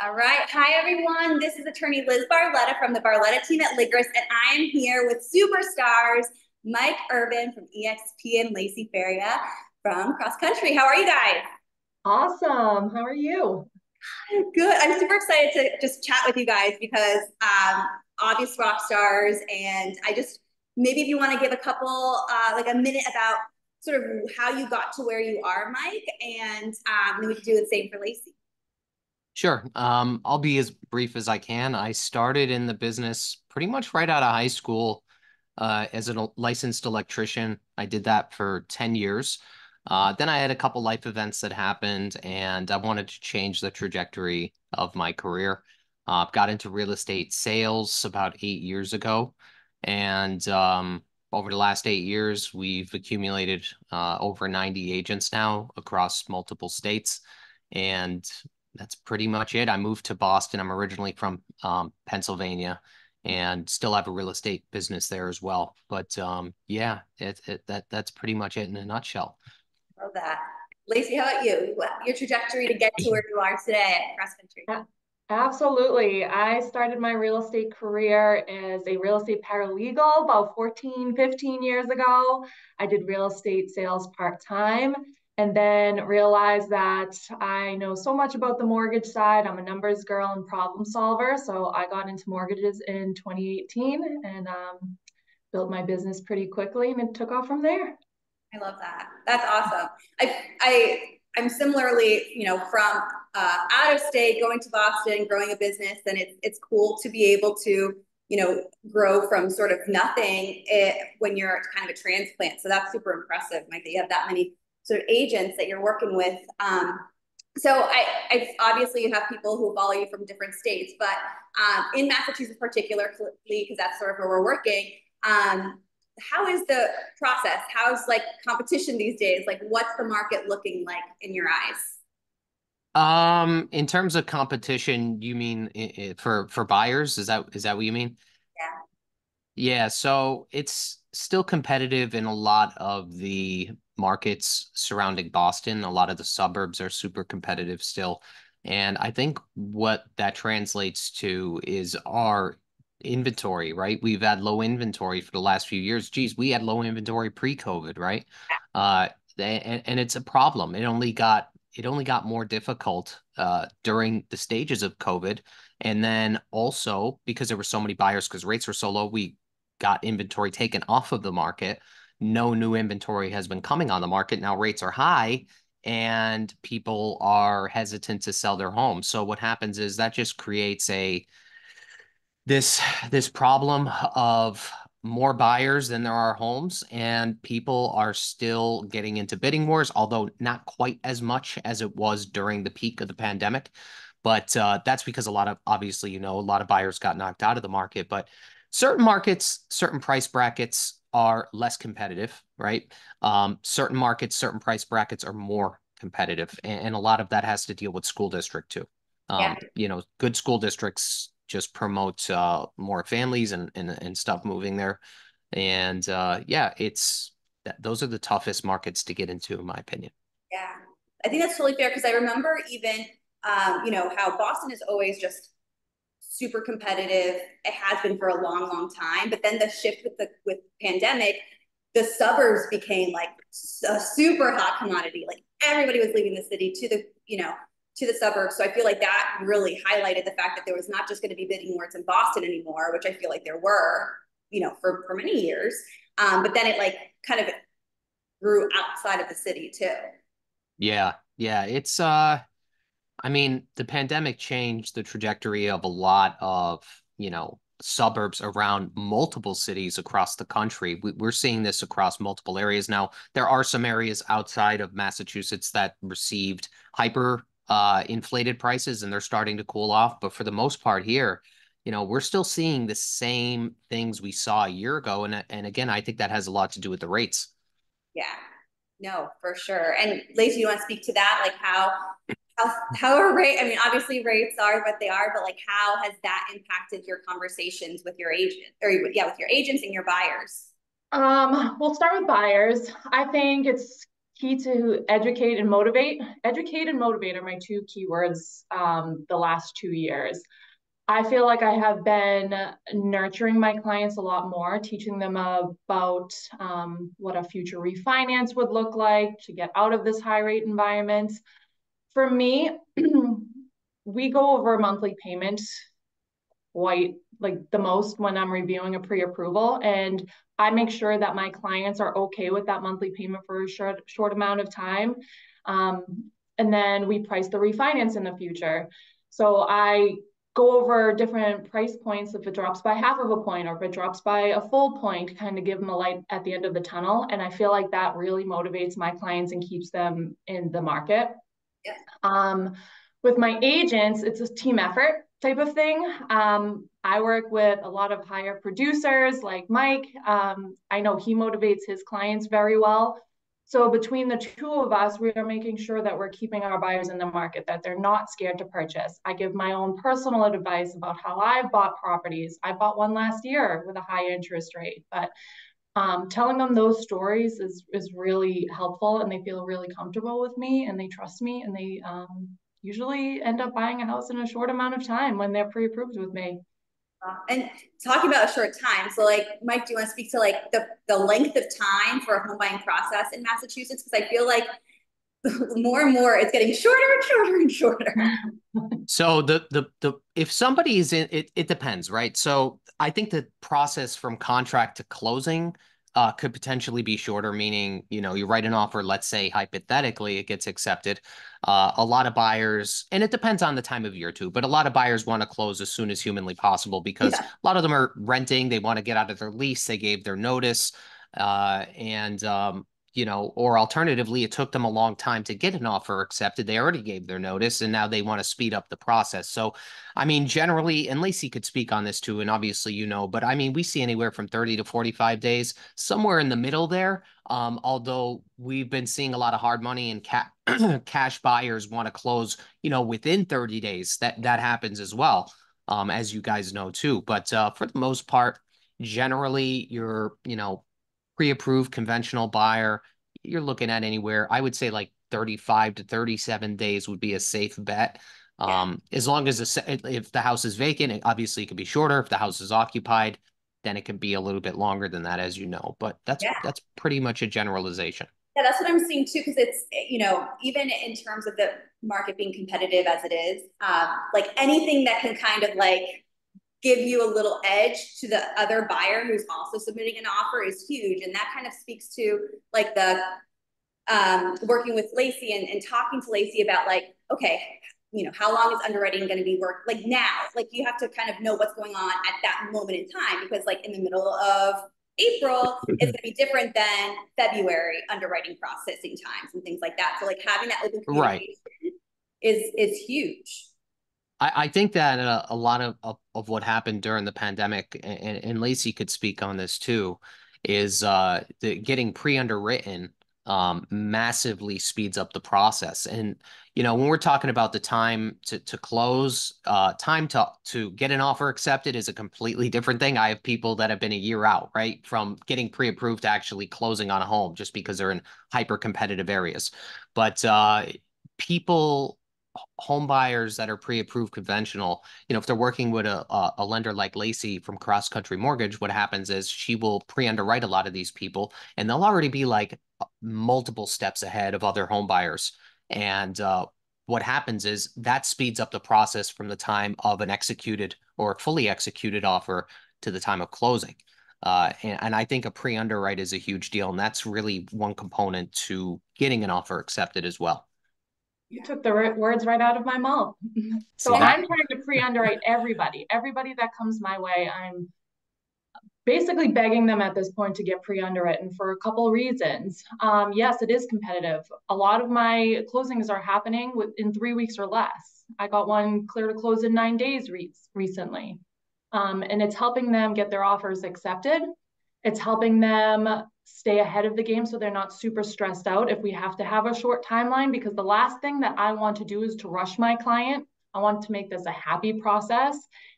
All right. Hi, everyone. This is attorney Liz Barletta from the Barletta team at Ligris, and I am here with superstars Mike Urban from EXP and Lacey Faria from Cross Country. How are you guys? Awesome. How are you? Good. I'm super excited to just chat with you guys because um, obvious rock stars, and I just maybe if you want to give a couple, uh, like a minute about sort of how you got to where you are, Mike, and um, then we can do the same for Lacey. Sure. Um, I'll be as brief as I can. I started in the business pretty much right out of high school uh, as a licensed electrician. I did that for 10 years. Uh, then I had a couple life events that happened, and I wanted to change the trajectory of my career. Uh, got into real estate sales about eight years ago. And um, over the last eight years, we've accumulated uh, over 90 agents now across multiple states. And that's pretty much it. I moved to Boston. I'm originally from um, Pennsylvania and still have a real estate business there as well. But um, yeah, it, it, that that's pretty much it in a nutshell. Love that. Lacey, how about you? Your trajectory to get to where you are today at Cross Country? Yeah, absolutely. I started my real estate career as a real estate paralegal about 14, 15 years ago. I did real estate sales part time and then realized that I know so much about the mortgage side. I'm a numbers girl and problem solver. So I got into mortgages in 2018 and um, built my business pretty quickly and it took off from there. I love that. That's awesome. I, I, I'm similarly, you know, from uh, out of state, going to Boston, growing a business, and it's it's cool to be able to, you know, grow from sort of nothing it, when you're kind of a transplant. So that's super impressive, Mike, that you have that many sort of agents that you're working with. Um, so I, I, obviously you have people who follow you from different states, but um, in Massachusetts particularly, because that's sort of where we're working, um, how is the process? How's like competition these days? Like what's the market looking like in your eyes? Um, in terms of competition, you mean for for buyers? Is that is that what you mean? Yeah. Yeah, so it's still competitive in a lot of the markets surrounding Boston. A lot of the suburbs are super competitive still. And I think what that translates to is our inventory, right? We've had low inventory for the last few years. Geez, we had low inventory pre-COVID, right? Uh, and, and it's a problem. It only got it only got more difficult uh, during the stages of COVID, and then also because there were so many buyers because rates were so low, we got inventory taken off of the market no new inventory has been coming on the market. Now rates are high and people are hesitant to sell their homes. So what happens is that just creates a this this problem of more buyers than there are homes and people are still getting into bidding wars although not quite as much as it was during the peak of the pandemic but uh, that's because a lot of obviously you know a lot of buyers got knocked out of the market but certain markets certain price brackets are less competitive, right? Um, certain markets, certain price brackets are more competitive, and, and, a lot of that has to deal with school district too. Um, yeah. You know, good school districts just promote uh, more families and, and and stuff moving there, and uh, yeah, it's that those are the toughest markets to get into, in my opinion. Yeah, I think that's totally fair because I remember even um, you know how Boston is always just super competitive. It has been for a long, long time. But then the shift with the with pandemic, the suburbs became like a super hot commodity. Like everybody was leaving the city to the, you know, to the suburbs. So I feel like that really highlighted the fact that there was not just going to be bidding wars in Boston anymore, which I feel like there were, you know, for, for many years. Um, but then it like kind of grew outside of the city too. Yeah. Yeah. It's uh I mean, the pandemic changed the trajectory of a lot of, you know, suburbs around multiple cities across the country. We, are seeing this across multiple areas now. There are some areas outside of Massachusetts that received hyper uh, inflated prices and they're starting to cool off. But for the most part here, you know, we're still seeing the same things we saw a year ago. And, and again, I think that has a lot to do with the rates. Yeah, no, for sure. And Lacey, you want to speak to that? Like how how, how are rate? I mean, obviously rates are what they are, but like how has that impacted your conversations with your agent or yeah, with your agents and your buyers? Um, we'll start with buyers. I think it's key to educate and motivate. Educate and motivate are my two keywords um, the last two years. I feel like I have been nurturing my clients a lot more, teaching them about um, what a future refinance would look like to get out of this high rate environment. For me, we go over monthly payments quite like the most when I'm reviewing a pre-approval and I make sure that my clients are okay with that monthly payment for a short short amount of time. Um, and then we price the refinance in the future. So I go over different price points if it drops by half of a point or if it drops by a full point, kind of give them a light at the end of the tunnel. And I feel like that really motivates my clients and keeps them in the market. Yeah. Um, with my agents, it's a team effort type of thing. Um, I work with a lot of higher producers like Mike. Um, I know he motivates his clients very well. So between the two of us, we are making sure that we're keeping our buyers in the market, that they're not scared to purchase. I give my own personal advice about how I've bought properties. I bought one last year with a high interest rate, but um, telling them those stories is is really helpful, and they feel really comfortable with me, and they trust me, and they um, usually end up buying a house in a short amount of time when they're pre-approved with me. And talking about a short time, so like Mike, do you want to speak to like the the length of time for a home buying process in Massachusetts? Because I feel like more and more it's getting shorter and shorter and shorter. so the the the if somebody is in it, it depends, right? So I think the process from contract to closing uh, could potentially be shorter, meaning, you know, you write an offer, let's say hypothetically it gets accepted. Uh, a lot of buyers, and it depends on the time of year too, but a lot of buyers want to close as soon as humanly possible because yeah. a lot of them are renting. They want to get out of their lease. They gave their notice. Uh, and um, you know, or alternatively, it took them a long time to get an offer accepted. They already gave their notice and now they want to speed up the process. So, I mean, generally, and Lacey could speak on this too, and obviously, you know, but I mean, we see anywhere from 30 to 45 days, somewhere in the middle there. Um, although we've been seeing a lot of hard money and ca- cash buyers want to close, you know, within 30 days. That that happens as well, um, as you guys know too. But uh, for the most part, generally, you're, you know, pre-approved conventional buyer, you're looking at anywhere, I would say like 35 to 37 days would be a safe bet. Yeah. Um, as long as the, if the house is vacant, it obviously it could be shorter. If the house is occupied, then it can be a little bit longer than that, as you know. But that's yeah. that's pretty much a generalization. Yeah, that's what I'm seeing too, because it's you know even in terms of the market being competitive as it is, um, like anything that can kind of like give you a little edge to the other buyer who's also submitting an offer is huge. And that kind of speaks to like the um, working with Lacey and, and talking to Lacey about like, okay, you know, how long is underwriting going to be work like now? Like you have to kind of know what's going on at that moment in time because like in the middle of April is going to be different than February underwriting processing times and things like that. So like having that open communication right. is is huge. I, I think that uh, a lot of, of, of what happened during the pandemic, and, and Lacey could speak on this too, is uh, the, getting pre-underwritten um, massively speeds up the process. And you know, when we're talking about the time to to close, uh, time to to get an offer accepted is a completely different thing. I have people that have been a year out, right, from getting pre-approved to actually closing on a home, just because they're in hyper competitive areas. But uh, people home buyers that are pre-approved conventional, you know, if they're working with a, a lender like Lacey from Cross Country Mortgage, what happens is she will pre-underwrite a lot of these people, and they'll already be like multiple steps ahead of other home buyers. And uh, what happens is that speeds up the process from the time of an executed or fully executed offer to the time of closing. Uh, and, and I think a pre-underwrite is a huge deal, and that's really one component to getting an offer accepted as well. You took the words right out of my mouth. so I'm trying to pre-underwrite everybody. Everybody that comes my way, I'm basically begging them at this point to get pre-underwritten for a couple reasons. Um, yes, it is competitive. A lot of my closings are happening within three weeks or less. I got one clear to close in nine days re recently. Um, and it's helping them get their offers accepted. It's helping them stay ahead of the game so they're not super stressed out if we have to have a short timeline because the last thing that I want to do is to rush my client. I want to make this a happy process.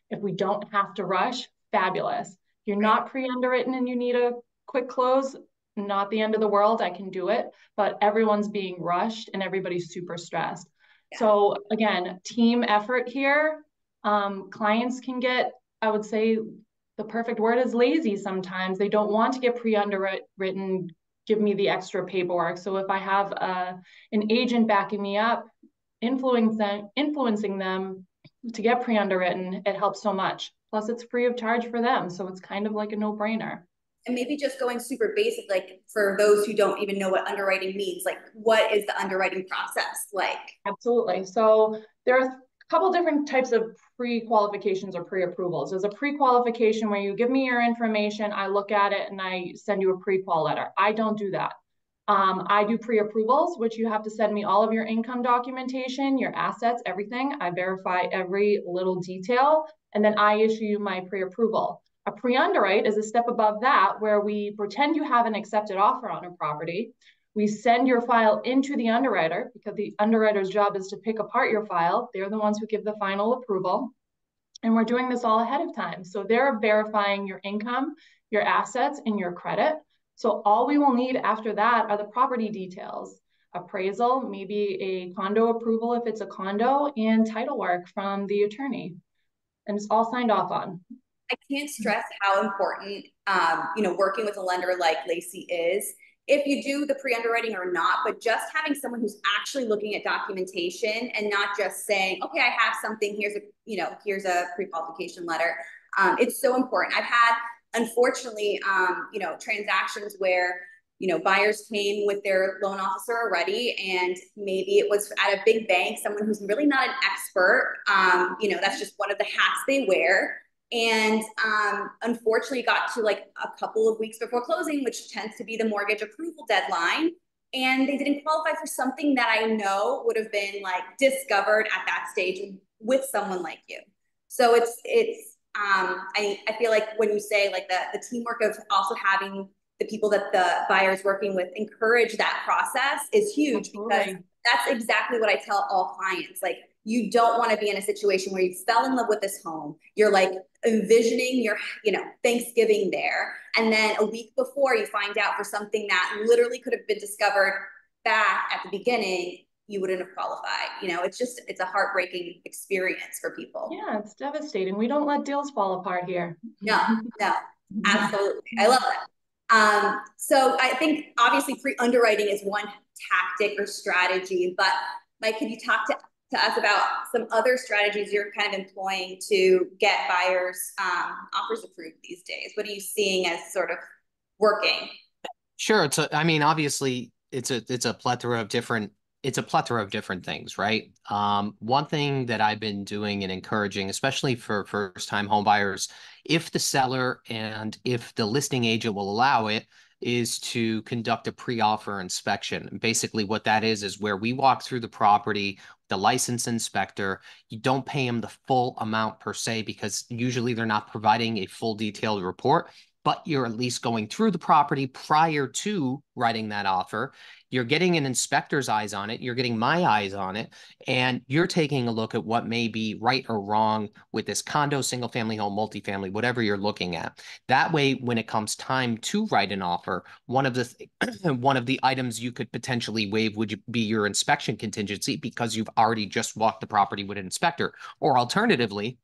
If we don't have to rush, fabulous. You're not pre-underwritten and you need a quick close, not the end of the world. I can do it, but everyone's being rushed and everybody's super stressed. Yeah. So again, team effort here. Um, clients can get, I would say, the perfect word is lazy sometimes. They don't want to get pre-underwritten, give me the extra paperwork. So if I have a, uh, an agent backing me up, influencing influencing them to get pre-underwritten, it helps so much. Plus, it's free of charge for them, so it's kind of like a no-brainer. And maybe just going super basic, like for those who don't even know what underwriting means, like what is the underwriting process like? Absolutely. So there are couple different types of pre-qualifications or pre-approvals. There's a pre-qualification where you give me your information, I look at it, and I send you a pre-qual letter. I don't do that. Um, I do pre-approvals, which you have to send me all of your income documentation, your assets, everything. I verify every little detail, and then I issue you my pre-approval. A pre-underwrite is a step above that where we pretend you have an accepted offer on a property. We send your file into the underwriter because the underwriter's job is to pick apart your file. They're the ones who give the final approval. And we're doing this all ahead of time. So they're verifying your income, your assets, and your credit. So all we will need after that are the property details, appraisal, maybe a condo approval if it's a condo, and title work from the attorney. And it's all signed off on. I can't stress how important, um, you know, working with a lender like Lacey is. If you do the pre-underwriting or not, but just having someone who's actually looking at documentation and not just saying, okay, I have something, here's a, you know, here's a pre-qualification letter. Um, it's so important. I've had unfortunately, um, you know, transactions where you know buyers came with their loan officer already, and maybe it was at a big bank, someone who's really not an expert. Um, you know, that's just one of the hats they wear. And um, unfortunately, got to like a couple of weeks before closing, which tends to be the mortgage approval deadline. And they didn't qualify for something that I know would have been like discovered at that stage with someone like you. So it's it's um, I, I feel like when you say like the, the teamwork of also having the people that the buyer's working with encourage that process is huge Absolutely. because that's exactly what I tell all clients. Like you don't want to be in a situation where you fell in love with this home. You're like envisioning your, you know, Thanksgiving there. And then a week before you find out for something that literally could have been discovered back at the beginning you wouldn't have qualified. You know, it's just it's a heartbreaking experience for people. Yeah, it's devastating. We don't let deals fall apart here. No, no, absolutely. I love that. Um, so I think obviously pre-underwriting is one tactic or strategy, but Mike, can you talk to, to us about some other strategies you're kind of employing to get buyers um, offers approved these days? What are you seeing as sort of working? Sure. It's a, I mean, obviously it's a it's a plethora of different it's a plethora of different things, right? Um, one thing that I've been doing and encouraging, especially for first time home buyers, if the seller and if the listing agent will allow it, is to conduct a pre-offer inspection. Basically, what that is is where we walk through the property, the license inspector. You don't pay them the full amount per se because usually they're not providing a full detailed report but you're at least going through the property prior to writing that offer. You're getting an inspector's eyes on it. You're getting my eyes on it. And you're taking a look at what may be right or wrong with this condo, single family home, multifamily, whatever you're looking at. That way, when it comes time to write an offer, one of the one of the items you could potentially waive would be your inspection contingency because you've already just walked the property with an inspector. Or alternatively,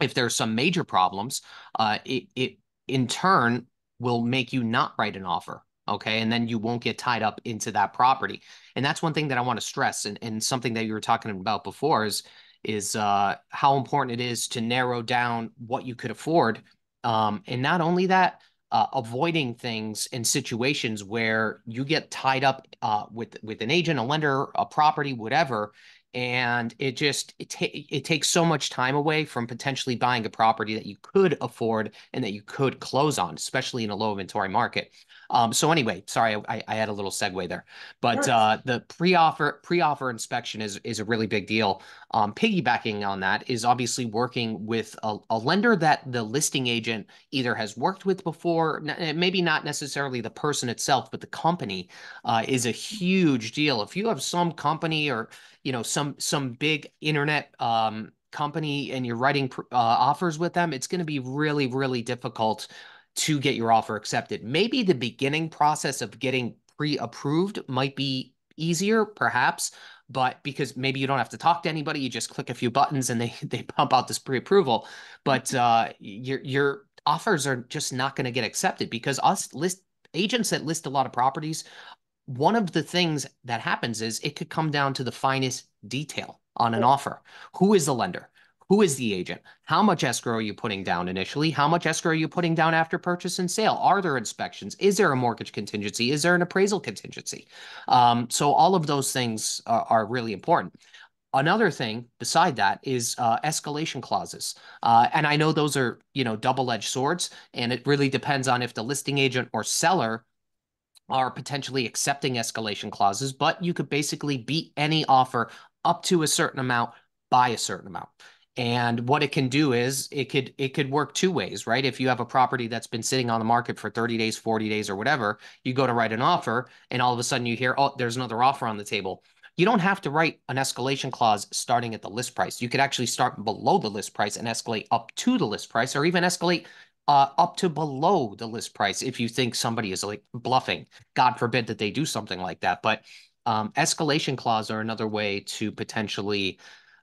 if there's some major problems, uh, it, it in turn will make you not write an offer okay? And then you won't get tied up into that property. And that's one thing that i want to stress and, and something that you were talking about before is is uh, how important it is to narrow down what you could afford. Um, and not only that uh, avoiding things in situations where you get tied up uh, with with an agent a lender a property whatever and it just it, ta- it takes so much time away from potentially buying a property that you could afford and that you could close on especially in a low inventory market. Um, so anyway sorry I, I had a little segue there but uh, the pre-offer pre-offer inspection is is a really big deal um, piggybacking on that is obviously working with a, a lender that the listing agent either has worked with before maybe not necessarily the person itself but the company uh, is a huge deal if you have some company or you know some some big internet um, company and you're writing uh, offers with them, it's going to be really really difficult to get your offer accepted. Maybe the beginning process of getting pre-approved might be easier, perhaps, but because maybe you don't have to talk to anybody, you just click a few buttons and they they pump out this pre-approval. But uh, your your offers are just not going to get accepted because us list agents that list a lot of properties one of the things that happens is it could come down to the finest detail on an offer. Who is the lender? Who is the agent? How much escrow are you putting down initially? How much escrow are you putting down after purchase and sale? Are there inspections? Is there a mortgage contingency? Is there an appraisal contingency? Um, so all of those things are, are, really important. Another thing beside that is uh, escalation clauses, uh, and I know those are you know double-edged swords, and it really depends on if the listing agent or seller are potentially accepting escalation clauses, but you could basically beat any offer up to a certain amount by a certain amount. And what it can do is it could it could work two ways, right? If you have a property that's been sitting on the market for 30 days, 40 days or whatever, you go to write an offer and all of a sudden you hear, "Oh, there's another offer on the table." You don't have to write an escalation clause starting at the list price. You could actually start below the list price and escalate up to the list price or even escalate uh, up to below the list price if you think somebody is like bluffing. God forbid that they do something like that. But um, escalation clause are another way to potentially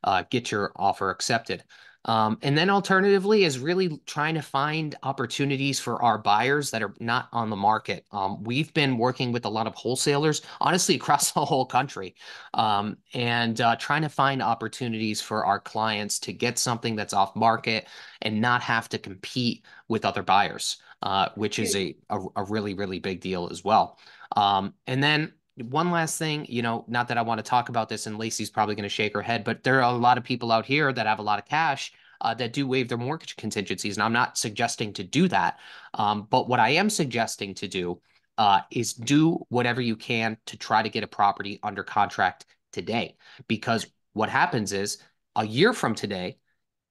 uh, get your offer accepted. Um, and then alternatively is really trying to find opportunities for our buyers that are not on the market. Um, we've been working with a lot of wholesalers, honestly, across the whole country, um, and uh, trying to find opportunities for our clients to get something that's off market and not have to compete with other buyers, uh, which is a, a, a, really, really big deal as well. Um, and then one last thing, you know, not that I want to talk about this, and Lacey's probably going to shake her head, but there are a lot of people out here that have a lot of cash uh, that do waive their mortgage contingencies, and I'm not suggesting to do that. Um, but what I am suggesting to do uh, is do whatever you can to try to get a property under contract today, because what happens is a year from today,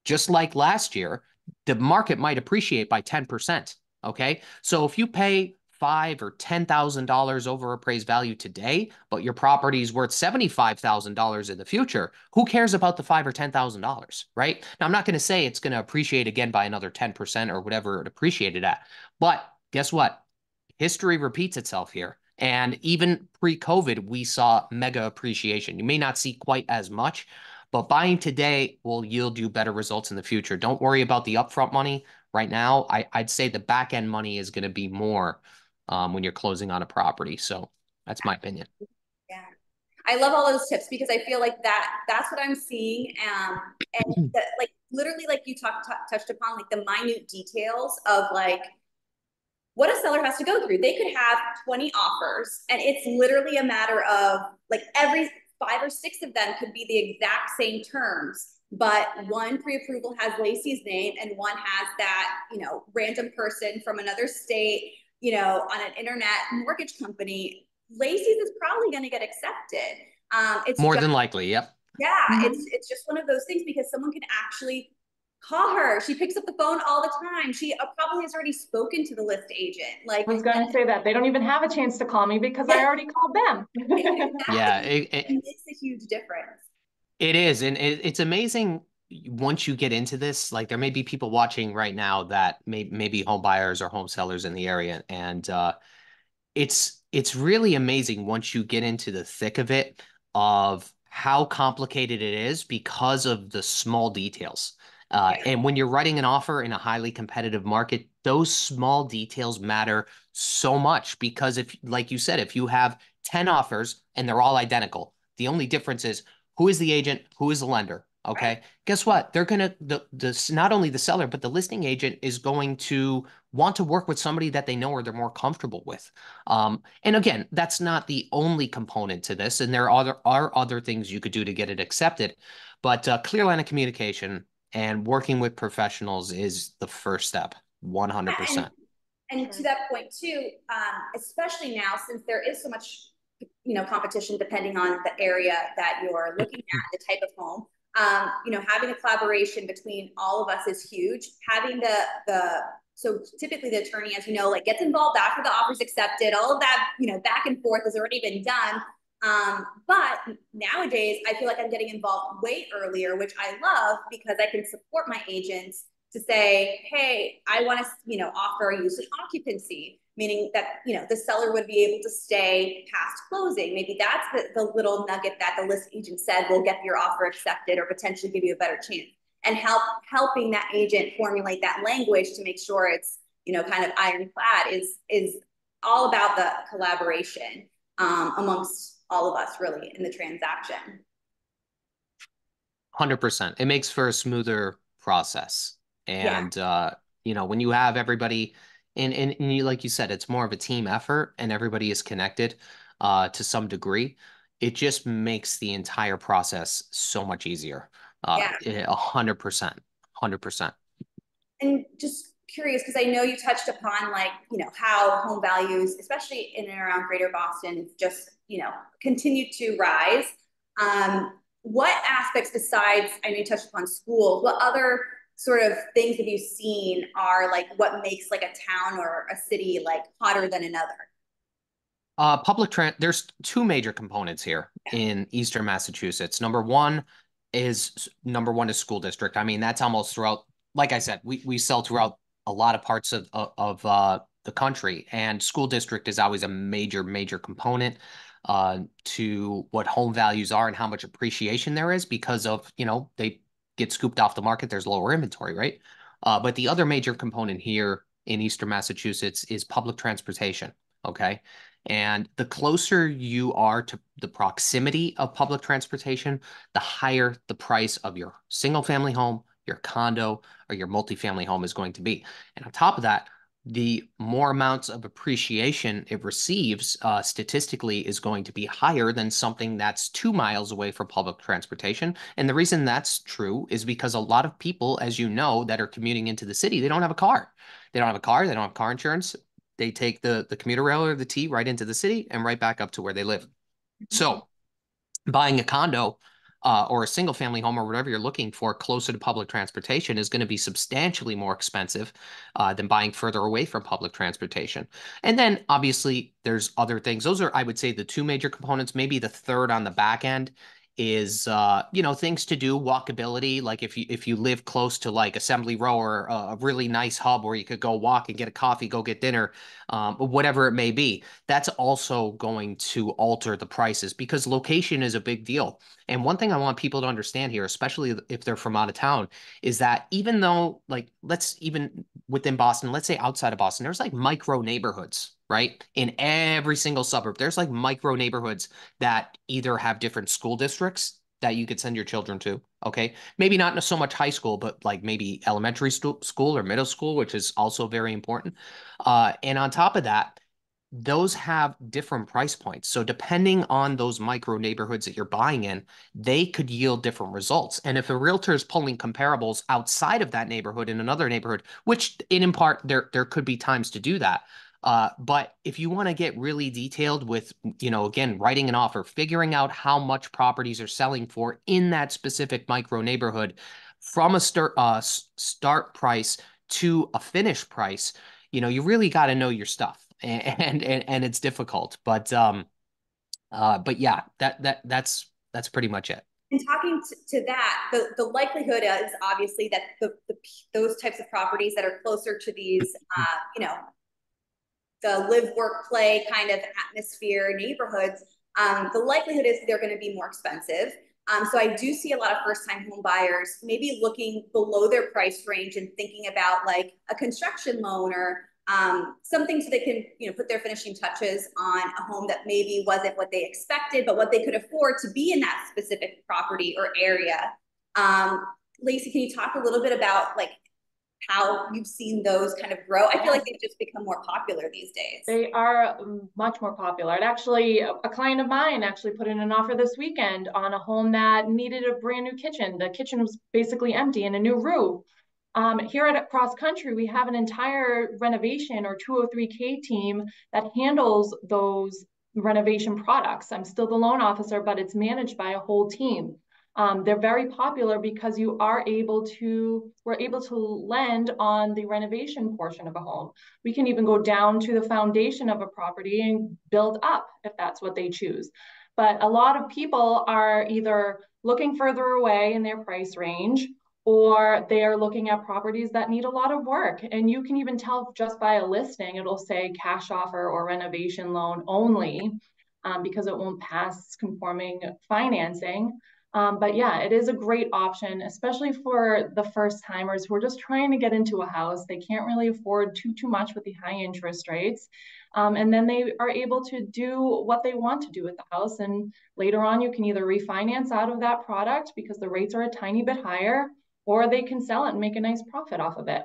just like last year, the market might appreciate by 10%. Okay. So if you pay five or ten thousand dollars over appraised value today, but your property is worth seventy-five thousand dollars in the future, who cares about the five or ten thousand dollars, right? Now I'm not going to say it's going to appreciate again by another 10% or whatever it appreciated at. But guess what? History repeats itself here. And even pre-COVID, we saw mega appreciation. You may not see quite as much, but buying today will yield you better results in the future. Don't worry about the upfront money right now. I, would say the back end money is going to be more um, when you're closing on a property. So that's my opinion. Yeah. I love all those tips because I feel like that that's what I'm seeing. Um, and the, like literally like you talked touched upon like the minute details of like what a seller has to go through. They could have 20 offers and it's literally a matter of like every five or six of them could be the exact same terms but one pre-approval has Lacey's name and one has that, you know, random person from another state you know, on an internet mortgage company, Lacey's is probably going to get accepted. Um, it's more just, than likely. Yep. Yeah, mm-hmm. it's it's just one of those things because someone can actually call her. She picks up the phone all the time. She uh, probably has already spoken to the list agent. Like I was going to say that they don't even have a chance to call me because I already called them. yeah, it, it, it makes a huge difference. It is, and it, it's amazing once you get into this, like there may be people watching right now that may maybe home buyers or home sellers in the area, and uh, it's it's really amazing once you get into the thick of it of how complicated it is because of the small details. Uh, and when you're writing an offer in a highly competitive market, those small details matter so much because if, like you said, if you have 10 offers and they're all identical, the only difference is who is the agent, who is the lender, Okay. Right. Guess what? They're going to, the, the, not only the seller, but the listing agent is going to want to work with somebody that they know or they're more comfortable with. Um, and again, that's not the only component to this. And there are other, are other things you could do to get it accepted. But uh, clear line of communication and working with professionals is the first step, 100%. And, and to that point too, um, especially now, since there is so much you know competition depending on the area that you're looking at the type of home um, you know, having a collaboration between all of us is huge. Having the the so typically the attorney, as you know, like gets involved after the offer's accepted. All of that, you know, back and forth has already been done. Um, but nowadays, I feel like I'm getting involved way earlier, which I love because I can support my agents to say, hey, I want to, you know, offer a use of occupancy, meaning that, you know, the seller would be able to stay past closing. Maybe that's the, the little nugget that the list agent said will get your offer accepted or potentially give you a better chance. And help helping that agent formulate that language to make sure it's, you know, kind of ironclad is is all about the collaboration um, amongst all of us really in the transaction. 100%. It makes for a smoother process. And, yeah. uh, you know, when you have everybody, and, and, and you, like you said, it's more of a team effort and everybody is connected uh, to some degree. It just makes the entire process so much easier. Uh, yeah. 100%. 100%. And just curious because I know you touched upon like you know how home values, especially in and around Greater Boston, just you know continue to rise. Um, what aspects besides I know you touched upon schools, what other sort of things have you seen are like what makes like a town or a city like hotter than another? Uh, public trans. There's two major components here in Eastern Massachusetts. Number one is number one is school district. I mean, that's almost throughout. Like I said, we we sell throughout a lot of parts of of, of uh, the country, and school district is always a major major component uh, to what home values are and how much appreciation there is because of, you know, they get scooped off the market, there's lower inventory, right? Uh, but the other major component here in Eastern Massachusetts is public transportation, okay? And the closer you are to the proximity of public transportation, the higher the price of your single family home, your condo, or your multifamily home is going to be. And on top of that, the more amounts of appreciation it receives uh, statistically is going to be higher than something that's two miles away from public transportation. And the reason that's true is because a lot of people, as you know, that are commuting into the city, they don't have a car. They don't have a car. They don't have car insurance. They take the, the commuter rail or the T right into the city and right back up to where they live. So buying a condo uh, or a single family home or whatever you're looking for closer to public transportation is going to be substantially more expensive uh, than buying further away from public transportation. And then obviously there's other things. Those are, I would say, the two major components. Maybe the third on the back end is uh, you know things to do walkability like if you if you live close to like assembly row or a really nice hub where you could go walk and get a coffee go get dinner um, whatever it may be that's also going to alter the prices because location is a big deal. And one thing i want people to understand here especially if they're from out of town is that even though like let's even within boston let's say outside of boston there's like micro neighborhoods right? In every single suburb, there's like micro neighborhoods that either have different school districts that you could send your children to. Okay. Maybe not so much high school, but like maybe elementary school or middle school, which is also very important. Uh, and on top of that, those have different price points. So depending on those micro neighborhoods that you're buying in, they could yield different results. And if a realtor is pulling comparables outside of that neighborhood in another neighborhood, which in, in part there there could be times to do that, uh, but if you want to get really detailed with, you know, again, writing an offer, figuring out how much properties are selling for in that specific micro neighborhood from a start uh, start price to a finished price, you know, you really got to know your stuff, and, and and it's difficult. But um, uh, but yeah, that that that's that's pretty much it. And talking to, to that, the, the likelihood is obviously that the, the those types of properties that are closer to these, uh, you know, the live, work, play kind of atmosphere neighborhoods, um, the likelihood is they're going to be more expensive. Um, so I do see a lot of first time home buyers maybe looking below their price range and thinking about like a construction loan or um, something so they can you know put their finishing touches on a home that maybe wasn't what they expected, but what they could afford to be in that specific property or area. Um, Lacey, can you talk a little bit about like how you've seen those kind of grow. I feel like they've just become more popular these days. They are um, much more popular. And actually, a client of mine actually put in an offer this weekend on a home that needed a brand new kitchen. The kitchen was basically empty and a new roof. Um, here at Cross Country, we have an entire renovation or 203K team that handles those renovation products. I'm still the loan officer, but it's managed by a whole team. Um, they're very popular because you are able to, we're able to lend on the renovation portion of a home. We can even go down to the foundation of a property and build up if that's what they choose. But a lot of people are either looking further away in their price range or they are looking at properties that need a lot of work. And you can even tell just by a listing, it'll say cash offer or renovation loan only um, because it won't pass conforming financing. Um, but yeah, it is a great option, especially for the first timers who are just trying to get into a house. They can't really afford too too much with the high interest rates, um, and then they are able to do what they want to do with the house. And later on, you can either refinance out of that product because the rates are a tiny bit higher, or they can sell it and make a nice profit off of it.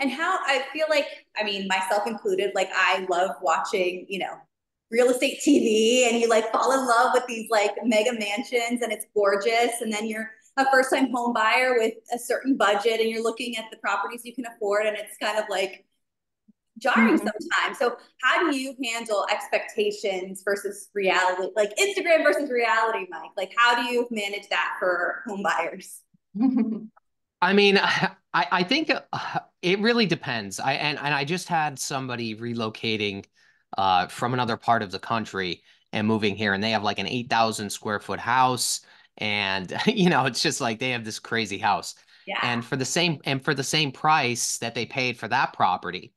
And how I feel like, I mean, myself included, like I love watching, you know, real estate TV and you like fall in love with these like mega mansions and it's gorgeous. And then you're a first time home buyer with a certain budget and you're looking at the properties you can afford and it's kind of like jarring mm-hmm. sometimes. So how do you handle expectations versus reality, like Instagram versus reality, Mike? Like how do you manage that for home buyers? I mean, I, I think uh, it really depends. I and, and I just had somebody relocating uh, from another part of the country and moving here, and they have like an eight thousand square foot house, and you know, it's just like they have this crazy house. Yeah. And for the same and for the same price that they paid for that property,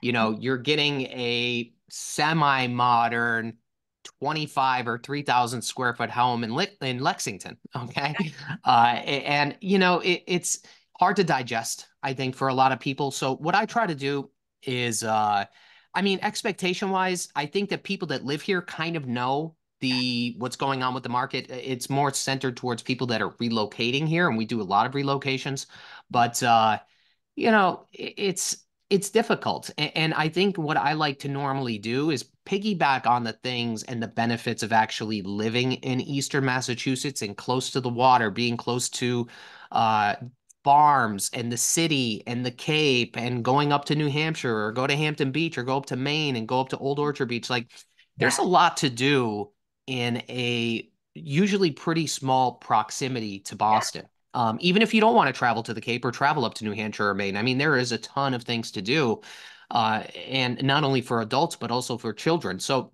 you know, mm-hmm. you're getting a semi-modern 25 or 3000 square foot home in Le- in Lexington, okay? Uh and you know, it, it's hard to digest I think for a lot of people. So what I try to do is uh I mean, expectation wise, I think that people that live here kind of know the what's going on with the market. It's more centered towards people that are relocating here, and we do a lot of relocations. But uh, you know, it's it's difficult. And I think what I like to normally do is piggyback on the things and the benefits of actually living in Eastern Massachusetts and close to the water, being close to uh, farms and the city and the Cape and going up to New Hampshire or go to Hampton Beach or go up to Maine and go up to Old Orchard Beach. Like there's a lot to do in a usually pretty small proximity to Boston. Um, even if you don't want to travel to the Cape or travel up to New Hampshire or Maine, I mean, there is a ton of things to do, uh, and not only for adults but also for children. So,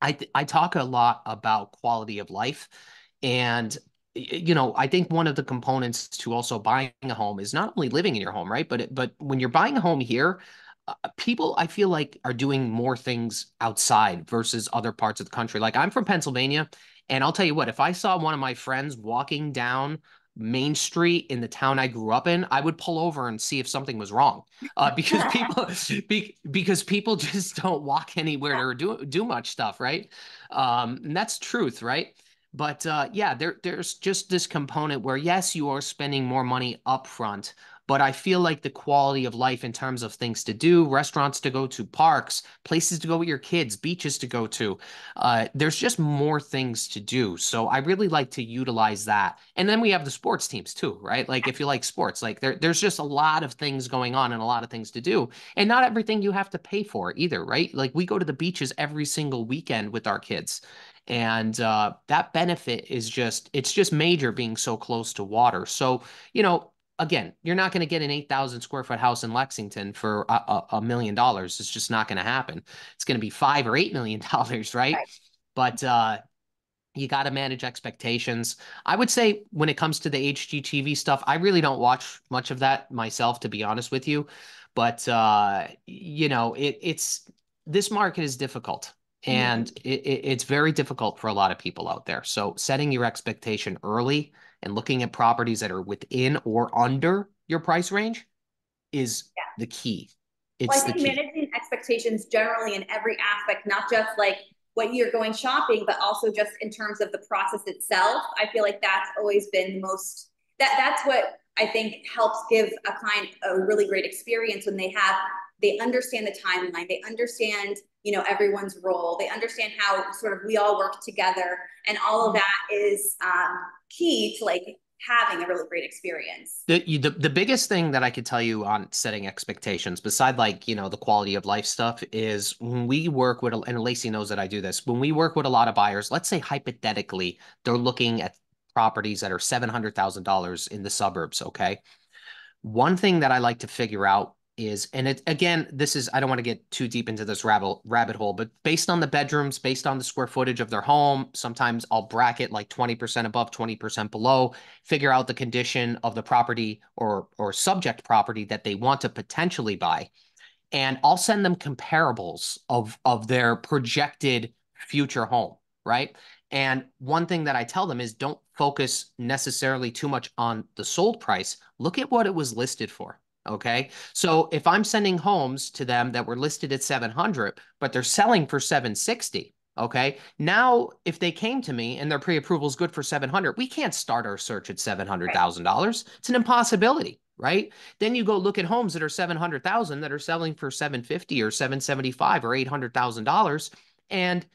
I I talk a lot about quality of life, and you know, I think one of the components to also buying a home is not only living in your home, right? But but when you're buying a home here, uh, people I feel like are doing more things outside versus other parts of the country. Like I'm from Pennsylvania, and I'll tell you what, if I saw one of my friends walking down Main Street in the town I grew up in, I would pull over and see if something was wrong. Uh, because people be, because people just don't walk anywhere or do do much stuff, right? Um, and that's truth, right? But uh, yeah, there there's just this component where yes, you are spending more money upfront, but I feel like the quality of life in terms of things to do, restaurants to go to, parks, places to go with your kids, beaches to go to, uh, there's just more things to do. So I really like to utilize that. And then we have the sports teams too, right? Like if you like sports, like there, there's just a lot of things going on and a lot of things to do. And not everything you have to pay for either, right? Like we go to the beaches every single weekend with our kids and uh, that benefit is just it's just major being so close to water so you know again you're not going to get an 8000 square foot house in lexington for a, a million dollars it's just not going to happen it's going to be five or eight million dollars right? right but uh you got to manage expectations. I would say when it comes to the HGTV stuff, I really don't watch much of that myself, to be honest with you. But uh, you know, it, it's this market is difficult and mm-hmm. it, it's very difficult for a lot of people out there so setting your expectation early and looking at properties that are within or under your price range is yeah. the key it's well, I think managing expectations generally in every aspect, not just like what you're going shopping, but also just in terms of the process itself. I feel like that's always been the most that that's what I think helps give a client a really great experience when they have they understand the timeline, they understand you know everyone's role. They understand how sort of we all work together and all of that is um, key to like having a really great experience. The, the the biggest thing that i could tell you on setting expectations beside like you know the quality of life stuff is when we work with and lacey knows that i do this when we work with a lot of buyers let's say hypothetically they're looking at properties that are $700000 in the suburbs okay? One thing that i like to figure out is, and it again, this is I don't want to get too deep into this rabbit rabbit hole, but based on the bedrooms, based on the square footage of their home, sometimes I'll bracket like 20% above, 20% below, figure out the condition of the property or or subject property that they want to potentially buy. And I'll send them comparables of of their projected future home, right? And one thing that I tell them is don't focus necessarily too much on the sold price. Look at what it was listed for. Okay. So if I'm sending homes to them that were listed at 700, but they're selling for 760, okay. Now, if they came to me and their pre-approval is good for 700, we can't start our search at $700,000. It's an impossibility, right? Then you go look at homes that are 700,000 that are selling for 750 or 775 or $800,000 and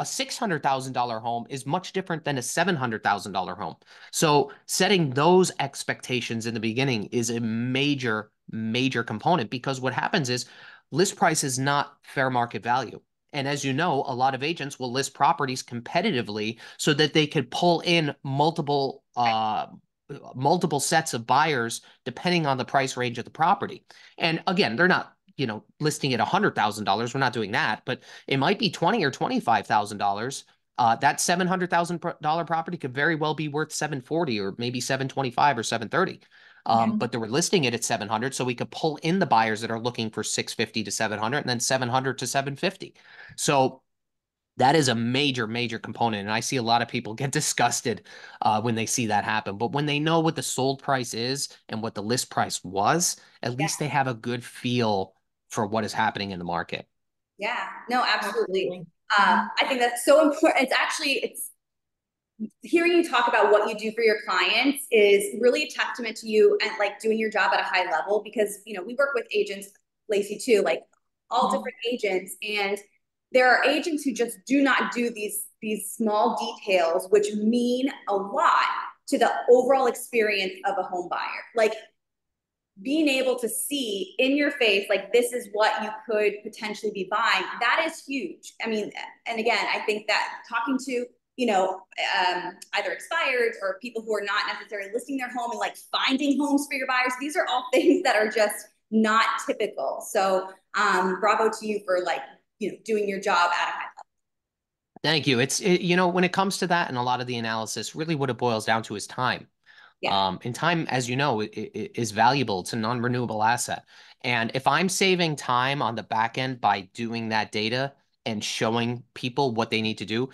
a $600,000 home is much different than a $700,000 home. So setting those expectations in the beginning is a major major component because what happens is list price is not fair market value. And as you know, a lot of agents will list properties competitively so that they could pull in multiple uh, multiple sets of buyers depending on the price range of the property. And again, they're not you know listing it $100,000. We're not doing that, but it might be 20 or $25,000. Uh, that $700,000 property could very well be worth 740 or maybe 725 or 730. Um, but they were listing it at 700 so we could pull in the buyers that are looking for 650 to 700 and then 700 to 750 so that is a major major component and i see a lot of people get disgusted uh, when they see that happen. But when they know what the sold price is and what the list price was at yeah. least they have a good feel for what is happening in the market. Yeah. No absolutely. uh, i think that's so important it's actually it's hearing you talk about what you do for your clients is really a testament to you and like doing your job at a high level because you know we work with agents lacey too like all mm-hmm. different agents. And there are agents who just do not do these these small details which mean a lot to the overall experience of a home buyer. Like being able to see in your face like this is what you could potentially be buying that is huge. I mean and again i think that talking to you know, um, either expired or people who are not necessarily listing their home and like finding homes for your buyers. These are all things that are just not typical. So um, bravo to you for like, you know, doing your job at a high level. Thank you. It's, it, you know, when it comes to that and a lot of the analysis, really what it boils down to is time. Yeah. Um, and time, as you know, it, it is valuable. It's a non-renewable asset. And if I'm saving time on the back end by doing that data and showing people what they need to do,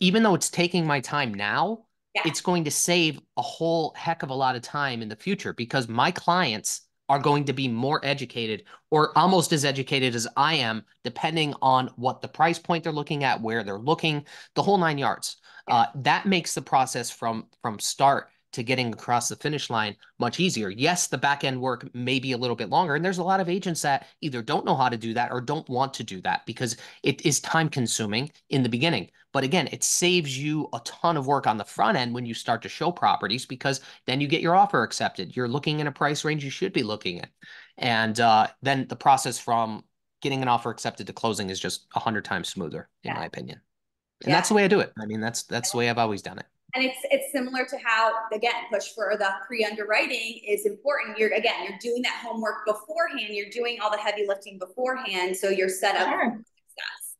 even though it's taking my time now, yeah. it's going to save a whole heck of a lot of time in the future because my clients are going to be more educated or almost as educated as I am, depending on what the price point they're looking at, where they're looking, the whole nine yards. Uh, that makes the process from from start to getting across the finish line much easier. Yes, the back end work may be a little bit longer. And there's a lot of agents that either don't know how to do that or don't want to do that because it is time consuming in the beginning. But again, it saves you a ton of work on the front end when you start to show properties because then you get your offer accepted. You're looking in a price range you should be looking at. And uh, then the process from getting an offer accepted to closing is just a hundred times smoother, in yeah. my opinion. And yeah. that's the way I do it. I mean, that's that's the way I've always done it and it's it's similar to how again push for the pre-underwriting is important you're again you're doing that homework beforehand you're doing all the heavy lifting beforehand so you're set up sure. for success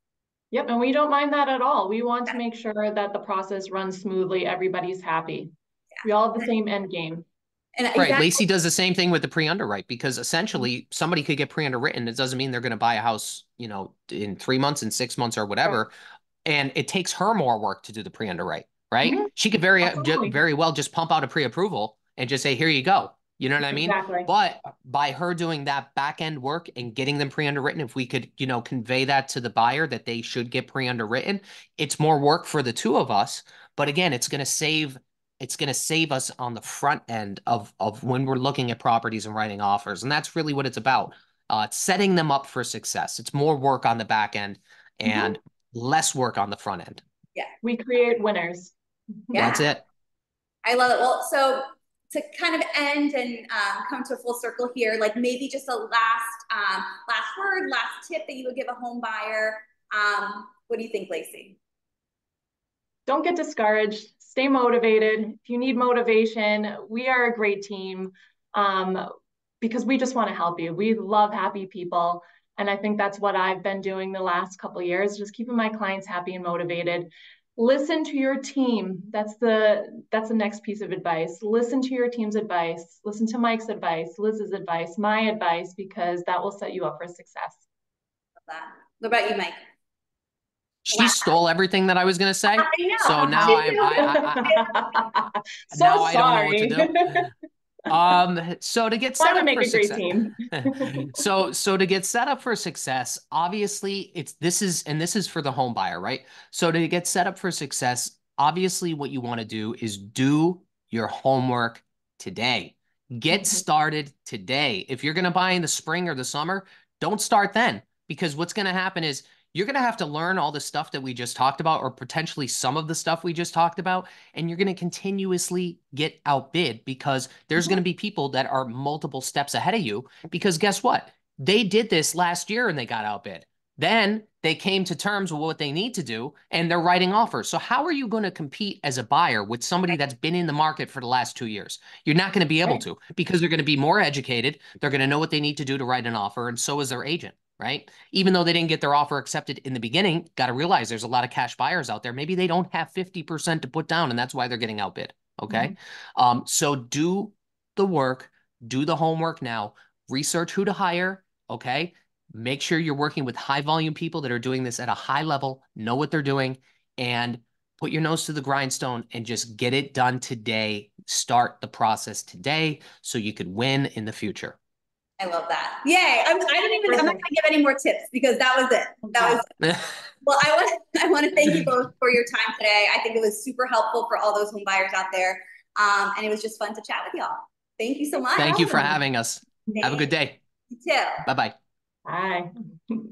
yep and we don't mind that at all we want yeah. to make sure that the process runs smoothly everybody's happy yeah. we all have the same end game and right. Exactly. Lacey does the same thing with the pre-underwrite because essentially somebody could get pre-underwritten. It doesn't mean they're going to buy a house, you know, in three months and six months or whatever. Right. And it takes her more work to do the pre-underwrite right? Mm-hmm. She could very Absolutely. very well just pump out a pre-approval and just say, "Here you go." You know what I mean? Exactly. But by her doing that back end work and getting them pre-underwritten, if we could, you know, convey that to the buyer that they should get pre-underwritten, it's more work for the two of us. But again, it's going to save it's going to save us on the front end of of when we're looking at properties and writing offers, and that's really what it's about. Uh, it's setting them up for success. It's more work on the back end and mm-hmm. less work on the front end. Yeah, we create winners. Yeah. That's it. I love it. Well, so to kind of end and um, come to a full circle here, like maybe just a last um, last word, last tip that you would give a home buyer. Um, what do you think, Lacey? Don't get discouraged. Stay motivated. If you need motivation, we are a great team. Um, because we just want to help you. We love happy people. And I think that's what I've been doing the last couple years, just keeping my clients happy and motivated. Listen to your team. That's the that's the next piece of advice. Listen to your team's advice. Listen to Mike's advice, Liz's advice, my advice, because that will set you up for success. What about you, Mike? She wow. stole everything that I was going to say. So now I, I, I, so now I don't know what to do. Um, so to get set up for success, so so to get set up for success, obviously it's this is and this is for the home buyer, right? So to get set up for success, obviously what you want to do is do your homework today. Get mm-hmm. started today. If you're going to buy in the spring or the summer, don't start then because what's going to happen is you're going to have to learn all the stuff that we just talked about, or potentially some of the stuff we just talked about. And you're going to continuously get outbid because there's mm-hmm. going to be people that are multiple steps ahead of you. Because guess what? They did this last year and they got outbid. Then they came to terms with what they need to do and they're writing offers. So, how are you going to compete as a buyer with somebody that's been in the market for the last two years? You're not going to be able to because they're going to be more educated. They're going to know what they need to do to write an offer, and so is their agent right? Even though they didn't get their offer accepted in the beginning, got to realize there's a lot of cash buyers out there. Maybe they don't have 50% to put down, and that's why they're getting outbid. Okay. Mm-hmm. Um, so do the work, do the homework now, research who to hire. Okay. Make sure you're working with high volume people that are doing this at a high level, know what they're doing, and put your nose to the grindstone and just get it done today. Start the process today so you could win in the future. I love that. Yay. I'm, I didn't even, I'm not going to give any more tips because that was it. That was, well, I want, I want to thank you both for your time today. I think it was super helpful for all those home buyers out there. Um, and it was just fun to chat with y'all. Thank you so much. Thank you for having us. Thanks. Have a good day. You too. Bye-bye. Bye.